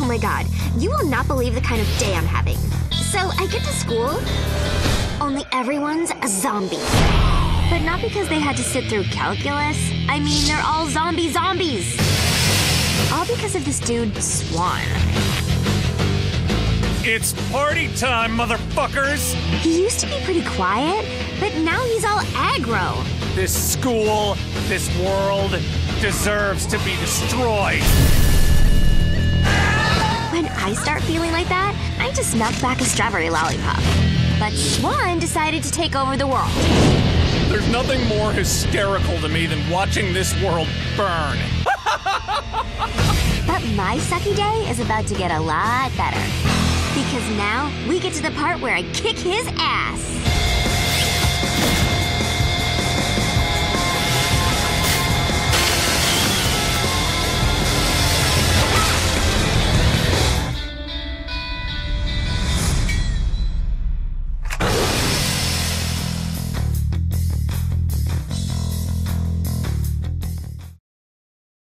Oh my god, you will not believe the kind of day I'm having. So I get to school, only everyone's a zombie. But not because they had to sit through calculus. I mean, they're all zombie zombies. All because of this dude, Swan. It's party time, motherfuckers! He used to be pretty quiet, but now he's all aggro. This school, this world deserves to be destroyed. Feeling like that, I just knocked back a strawberry lollipop. But Swan decided to take over the world. There's nothing more hysterical to me than watching this world burn. But my sucky day is about to get a lot better. Because now we get to the part where I kick his ass.